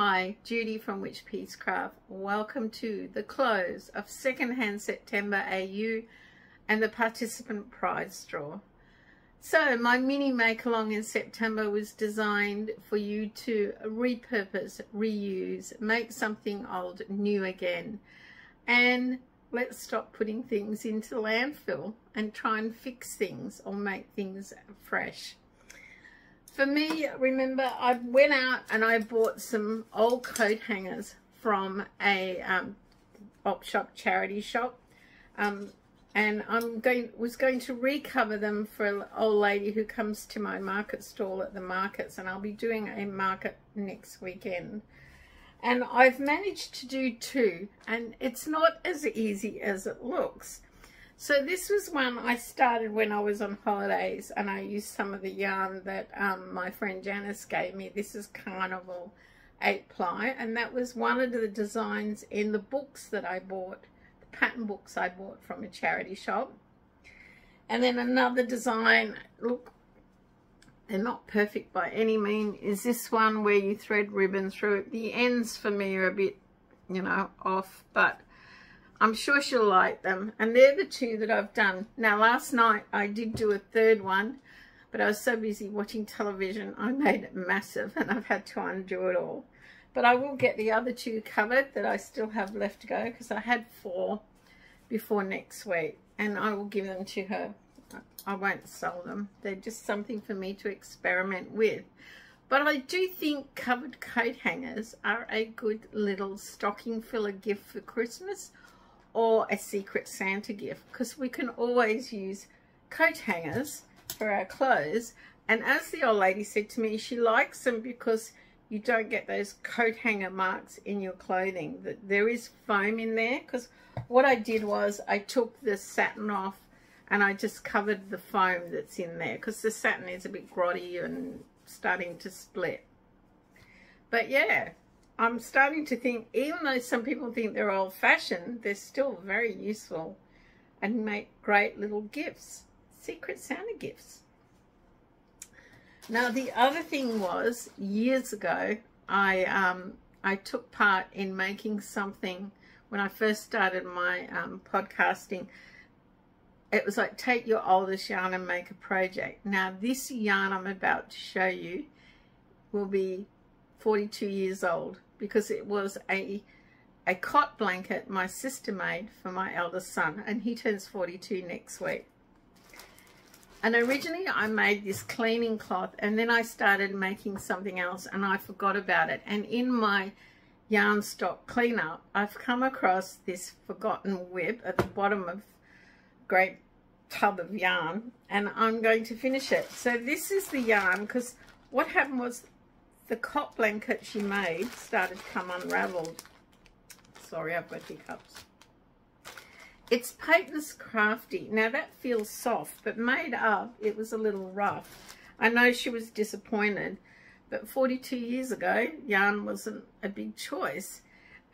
Hi, Judy from Witch Peace Craft. Welcome to the close of Secondhand September AU and the participant prize draw. So my mini make along in September was designed for you to repurpose, reuse, make something old new again. And let's stop putting things into landfill and try and fix things or make things fresh for me, remember, I went out and I bought some old coat hangers from a um, op shop, charity shop. Um, and I'm going was going to recover them for an old lady who comes to my market stall at the markets and I'll be doing a market next weekend and I've managed to do two and it's not as easy as it looks so this was one I started when I was on holidays and I used some of the yarn that um, my friend Janice gave me. This is Carnival 8 ply and that was one of the designs in the books that I bought, the pattern books I bought from a charity shop. And then another design, look, they're not perfect by any mean, is this one where you thread ribbon through it. The ends for me are a bit, you know, off, but I'm sure she'll like them. And they're the two that I've done. Now, last night I did do a third one, but I was so busy watching television, I made it massive and I've had to undo it all. But I will get the other two covered that I still have left to go because I had four before next week. And I will give them to her. I won't sell them. They're just something for me to experiment with. But I do think covered coat hangers are a good little stocking filler gift for Christmas or a secret Santa gift because we can always use coat hangers for our clothes. And as the old lady said to me she likes them because you don't get those coat hanger marks in your clothing. That there is foam in there because what I did was I took the satin off and I just covered the foam that's in there because the satin is a bit grotty and starting to split. But yeah I'm starting to think, even though some people think they're old-fashioned, they're still very useful and make great little gifts, Secret Santa gifts. Now, the other thing was, years ago, I, um, I took part in making something when I first started my um, podcasting. It was like, take your oldest yarn and make a project. Now, this yarn I'm about to show you will be 42 years old because it was a a cot blanket my sister made for my eldest son and he turns 42 next week. And originally I made this cleaning cloth and then I started making something else and I forgot about it. And in my yarn stock cleanup, I've come across this forgotten whip at the bottom of great tub of yarn and I'm going to finish it. So this is the yarn because what happened was the cot blanket she made started to come unraveled. Sorry, I've got hiccups. It's Patons Crafty. Now that feels soft, but made up, it was a little rough. I know she was disappointed, but 42 years ago, yarn wasn't a big choice.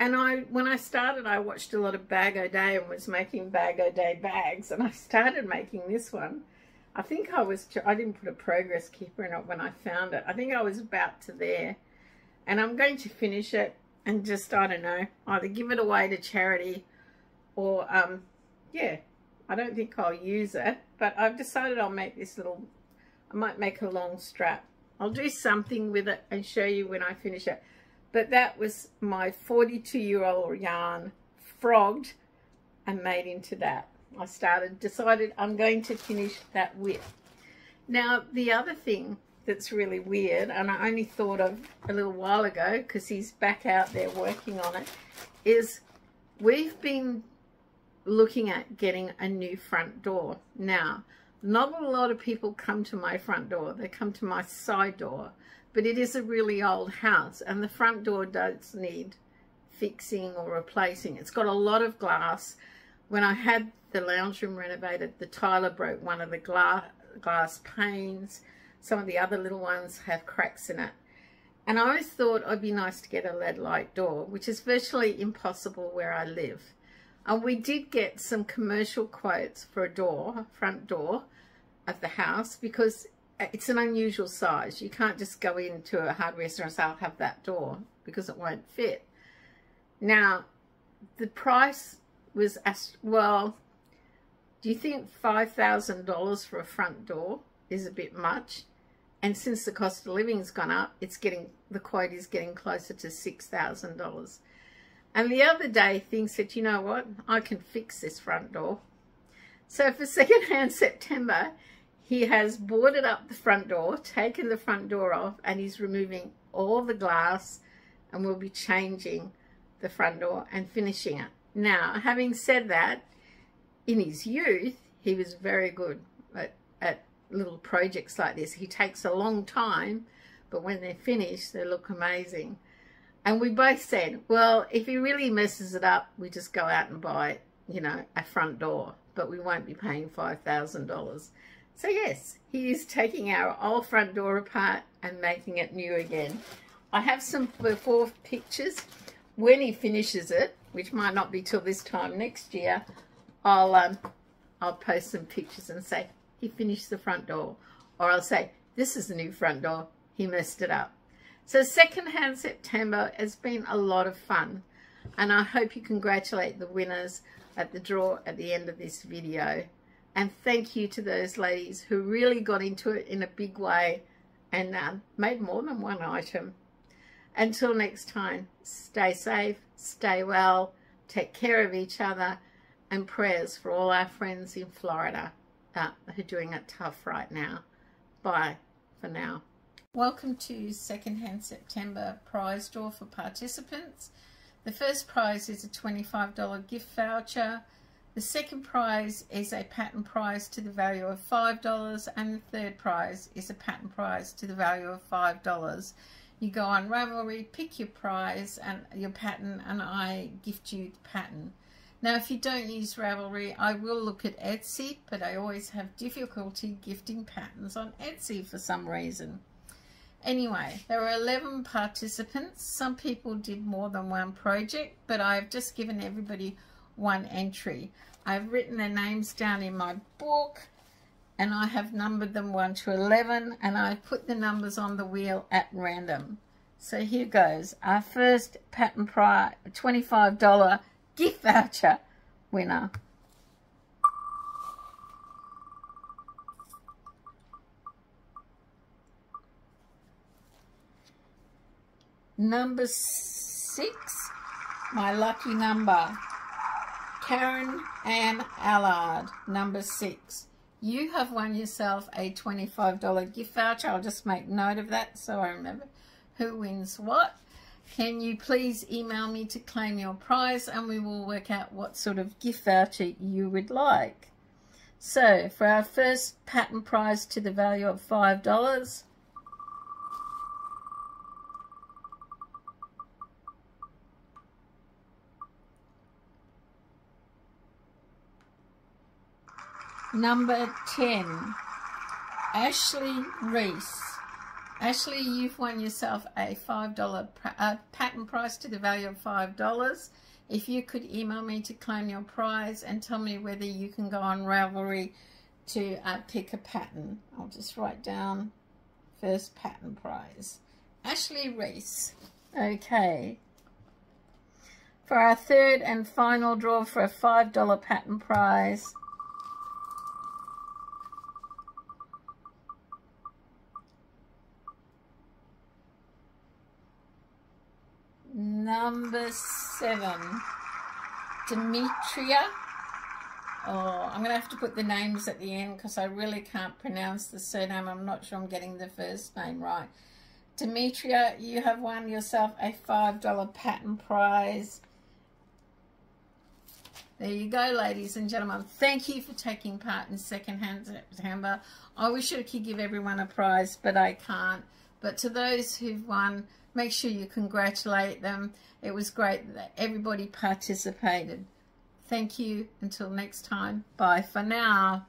And I, when I started, I watched a lot of Bag O Day and was making Bag O Day bags, and I started making this one. I think I was, I didn't put a progress keeper in it when I found it. I think I was about to there. And I'm going to finish it and just, I don't know, either give it away to charity or, um, yeah, I don't think I'll use it. But I've decided I'll make this little, I might make a long strap. I'll do something with it and show you when I finish it. But that was my 42-year-old yarn frogged and made into that. I started, decided I'm going to finish that with. Now, the other thing that's really weird, and I only thought of a little while ago because he's back out there working on it, is we've been looking at getting a new front door. Now, not a lot of people come to my front door. They come to my side door. But it is a really old house and the front door does need fixing or replacing. It's got a lot of glass. When I had the lounge room renovated, the tiler broke one of the glass, glass panes. Some of the other little ones have cracks in it. And I always thought it'd be nice to get a lead light door, which is virtually impossible where I live. And we did get some commercial quotes for a door, front door of the house, because it's an unusual size. You can't just go into a hardware store and say, I'll have that door because it won't fit. Now, the price was, asked, well, do you think $5,000 for a front door is a bit much? And since the cost of living's gone up, it's getting, the quote is getting closer to $6,000. And the other day, things said, you know what, I can fix this front door. So for secondhand September, he has boarded up the front door, taken the front door off, and he's removing all the glass and will be changing the front door and finishing it. Now, having said that, in his youth, he was very good at, at little projects like this. He takes a long time, but when they're finished, they look amazing. And we both said, well, if he really messes it up, we just go out and buy, you know, a front door, but we won't be paying $5,000. So yes, he is taking our old front door apart and making it new again. I have some before pictures. When he finishes it, which might not be till this time next year, I'll um, I'll post some pictures and say he finished the front door, or I'll say this is the new front door. He messed it up. So secondhand September has been a lot of fun, and I hope you congratulate the winners at the draw at the end of this video. And thank you to those ladies who really got into it in a big way and uh, made more than one item. Until next time, stay safe, stay well, take care of each other, and prayers for all our friends in Florida uh, who are doing it tough right now. Bye for now. Welcome to Secondhand September prize draw for participants. The first prize is a $25 gift voucher the second prize is a patent prize to the value of $5 and the third prize is a patent prize to the value of $5. You go on Ravelry, pick your prize and your pattern, and I gift you the pattern. Now if you don't use Ravelry, I will look at Etsy, but I always have difficulty gifting patterns on Etsy for some reason. Anyway, there were 11 participants. Some people did more than one project, but I've just given everybody one entry. I've written their names down in my book and I have numbered them 1 to 11 and I put the numbers on the wheel at random. So here goes. Our first patent prize $25 gift voucher winner. Number six, my lucky number. Karen Ann Allard, number six. You have won yourself a $25 gift voucher. I'll just make note of that so I remember who wins what. Can you please email me to claim your prize and we will work out what sort of gift voucher you would like. So for our first patent prize to the value of $5, Number 10, Ashley Reese. Ashley, you've won yourself a $5 uh, patent prize to the value of $5. If you could email me to claim your prize and tell me whether you can go on Ravelry to uh, pick a pattern. I'll just write down first pattern prize. Ashley Reese. Okay. For our third and final draw for a $5 pattern prize, Number seven, Demetria. Oh, I'm going to have to put the names at the end because I really can't pronounce the surname. I'm not sure I'm getting the first name right. Demetria, you have won yourself a $5 patent prize. There you go, ladies and gentlemen. Thank you for taking part in Secondhand September. I wish I could give everyone a prize, but I can't. But to those who've won, make sure you congratulate them. It was great that everybody participated. Thank you. Until next time. Bye for now.